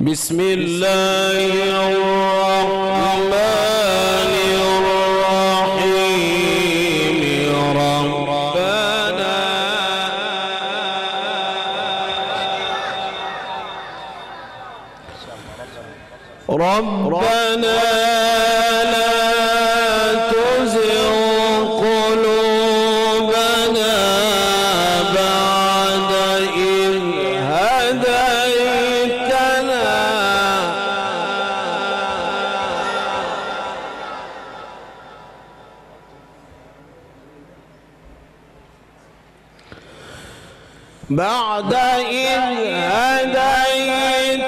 بسم الله الرحمن الرحيم. ربنا. ربنا. بعد إذ هديتنا.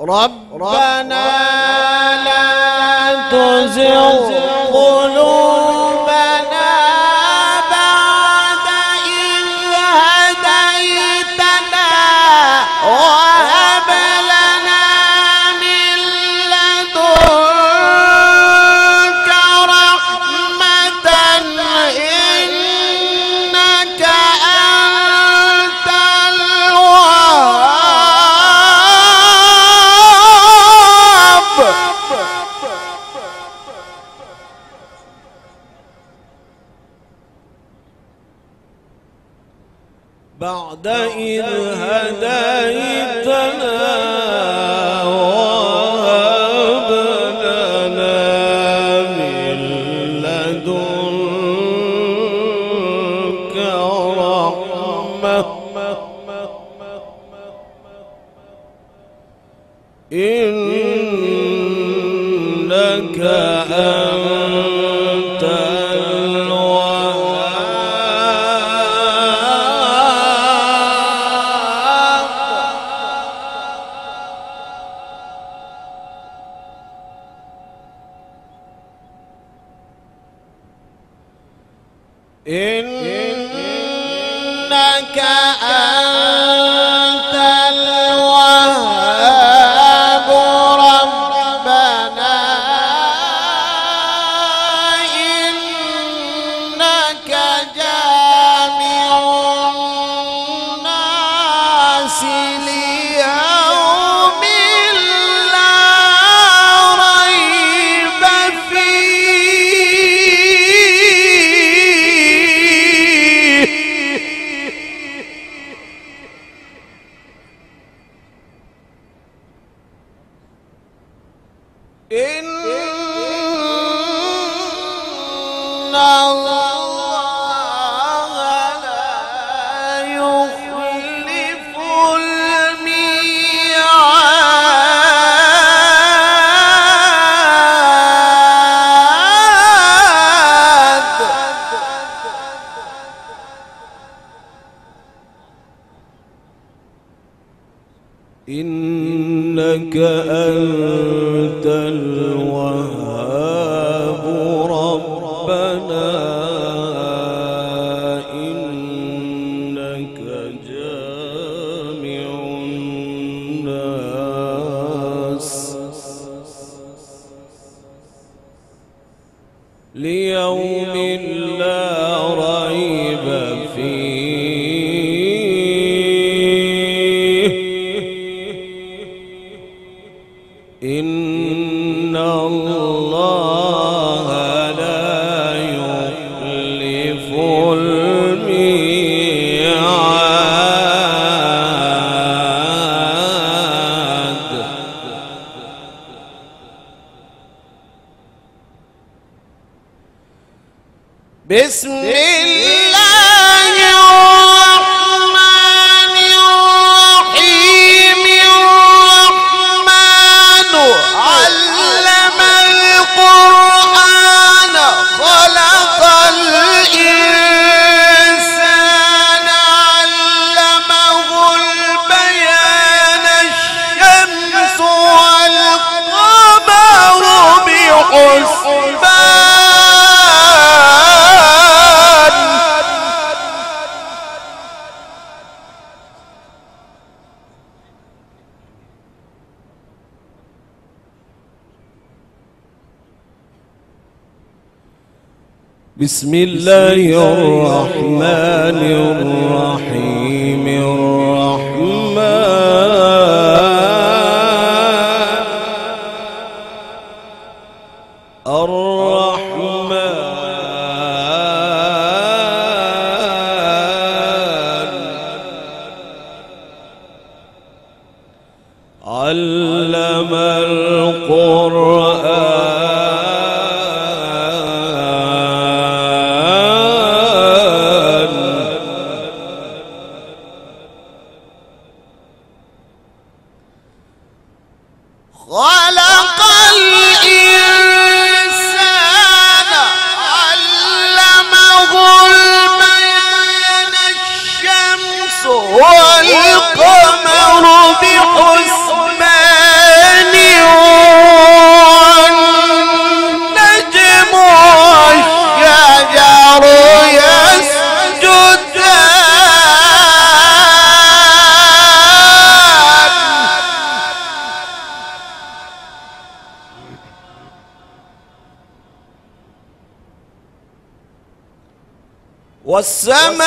ربنا لا تزغ قلوبنا بعد إذ هديتنا. إنك أنت إلا بسم الله الرحمن الرحيم الرحمن الرحمن Sam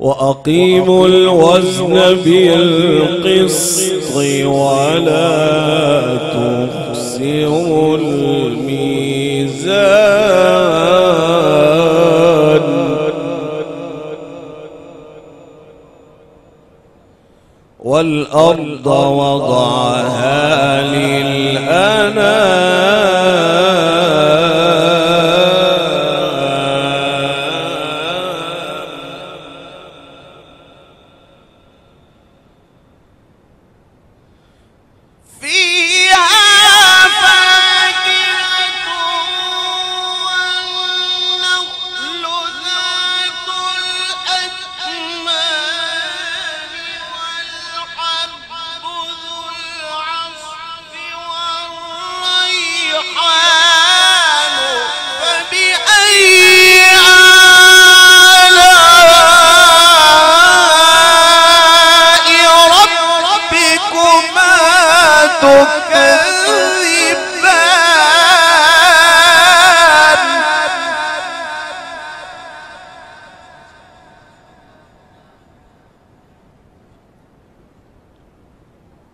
وأقيموا الوزن بالقسط ولا تخسروا الميزان. والأرض وضعها للأنام.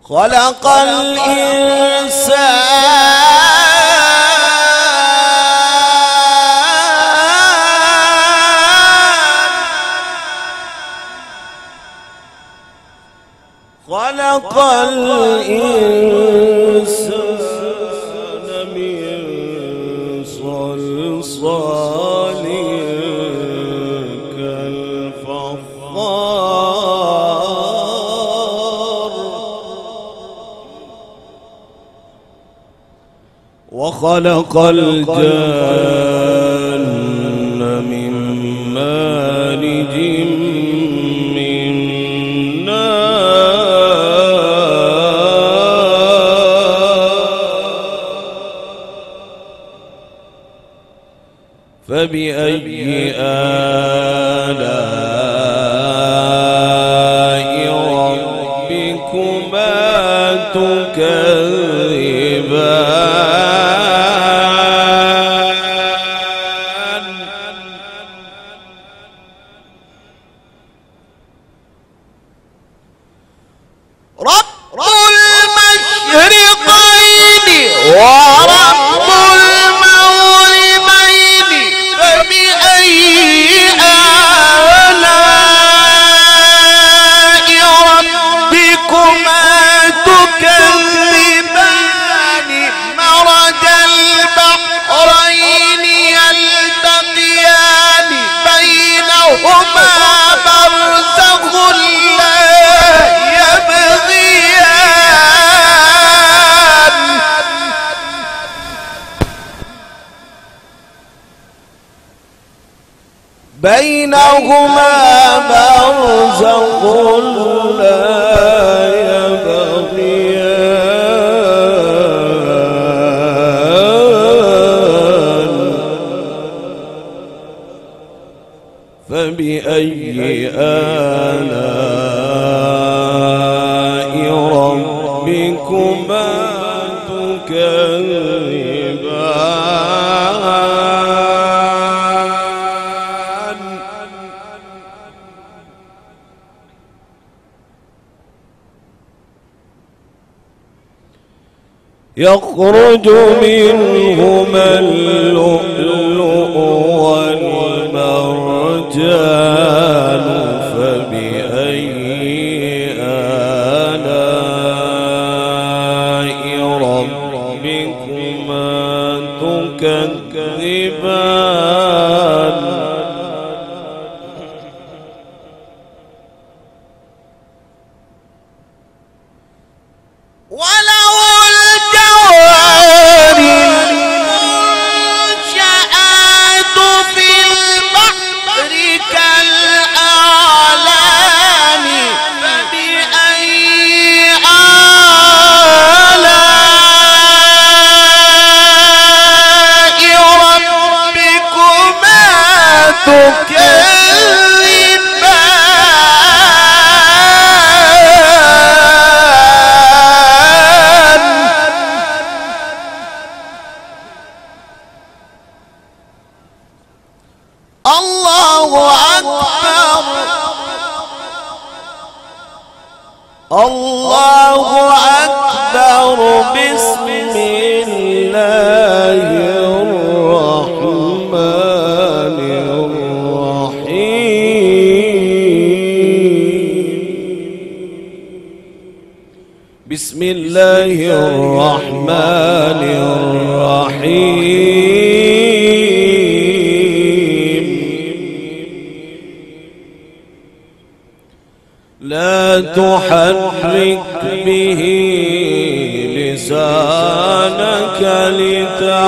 خلق الإنسان خلق الإنسان. وخلق الجن من مارج من نار. فبأي آلاء بينهما برزخ لا يبغيان فبأي آلاء ربكما تكذبان؟ يخرج منهما اللؤلؤ والمرجان فبأي آلاء ربكما تكذبان؟ الله أكبر بسم الله الرحمن الرحيم. بسم الله الرحمن الرحيم. تحرك به لسانك لتعجل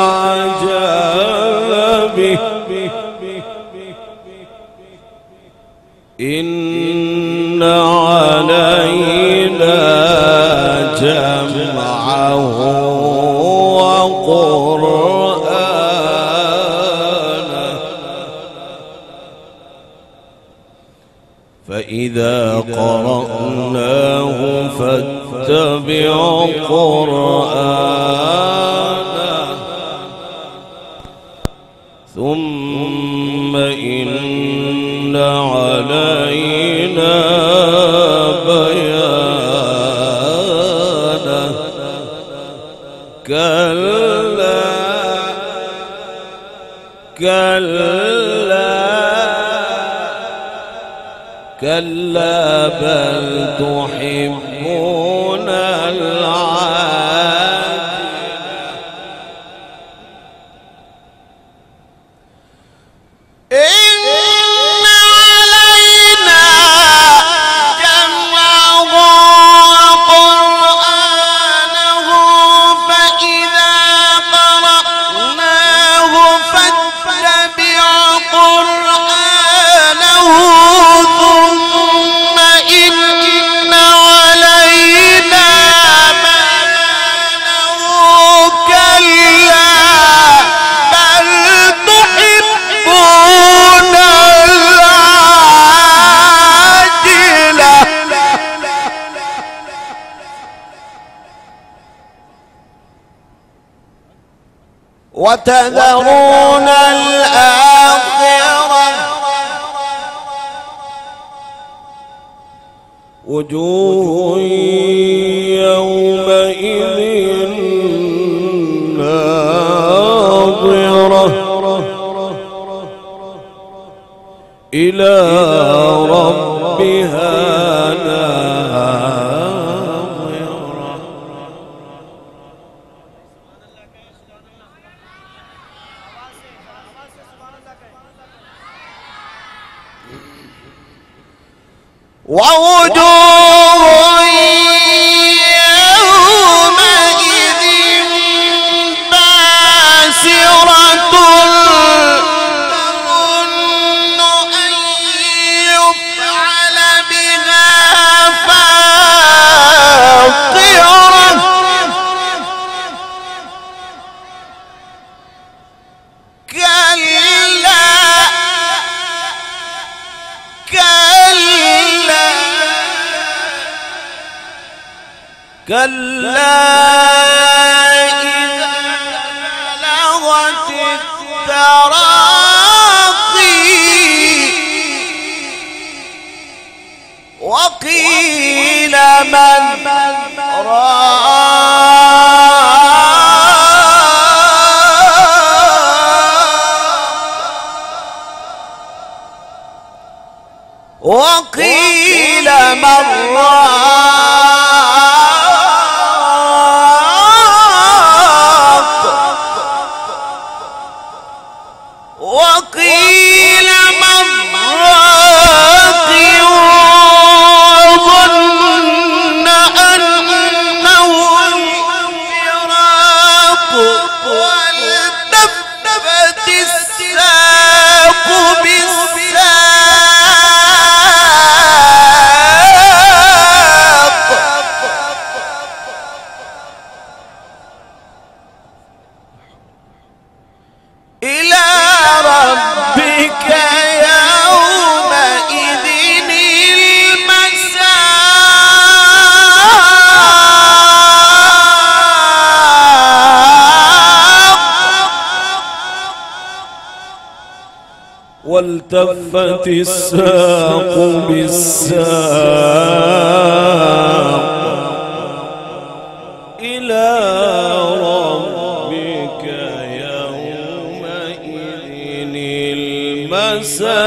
فإذا قرأناه فاتبع قرآنه ثم إن علينا بيانه كلا كلا كلا بل تحبون العاجلة وتذرون ووجوه كلا إذا بلغت التراقي وقيل من وقيل من راق والتفت الساق بالساق إلى ربك يومئذ المساق.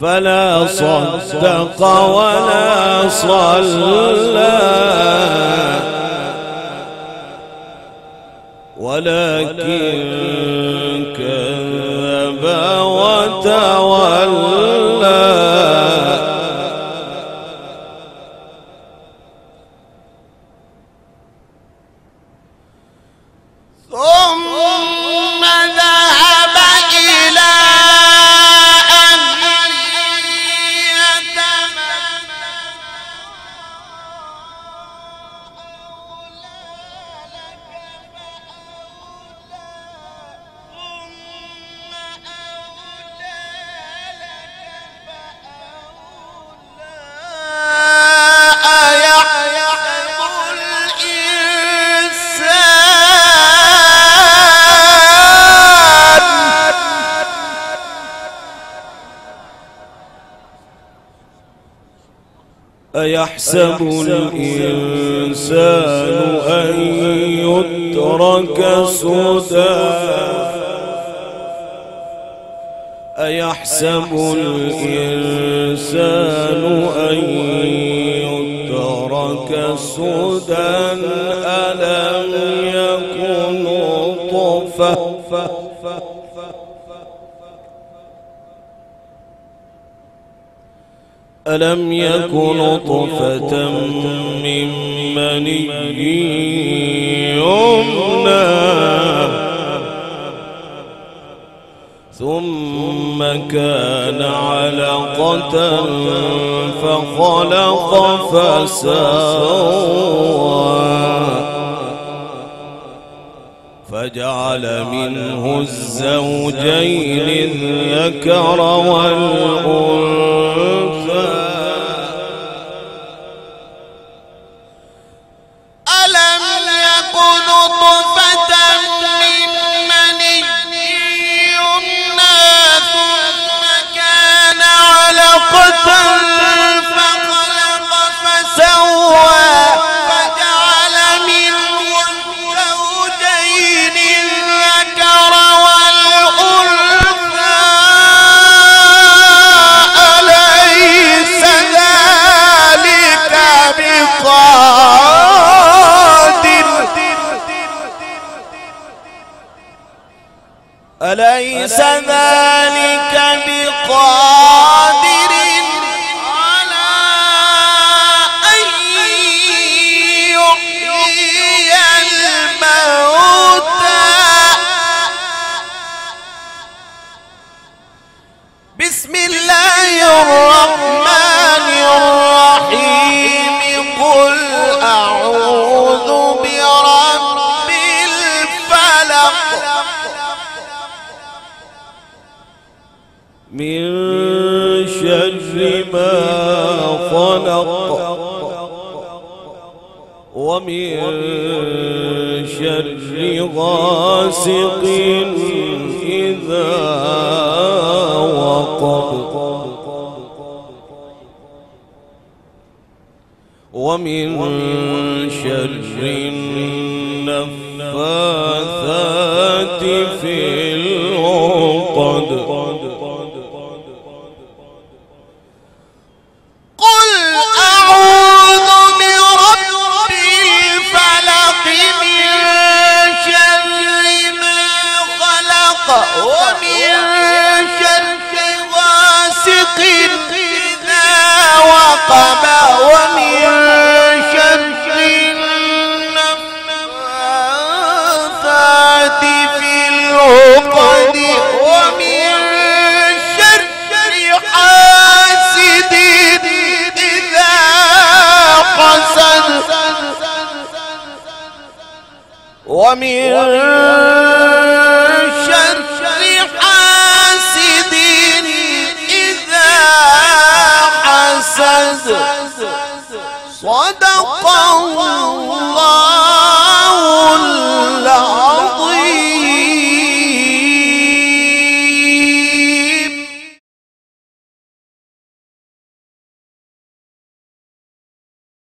فلا صدق ولا صلى. ولكن أيحسب الإنسان أن يترك سدى. أيحسب الإنسان أن يترك سدى؟ ألم يكن طفة ألم يكن طفة من مني يمنى؟ ثم كان علقة فخلق فسوى. فجعل منه الزوجين الذكر والأنثى. أليس ذلك بقادر؟ شر غاسق إذا وقب. ومن شر حاسد إذا حسد. صدق الله.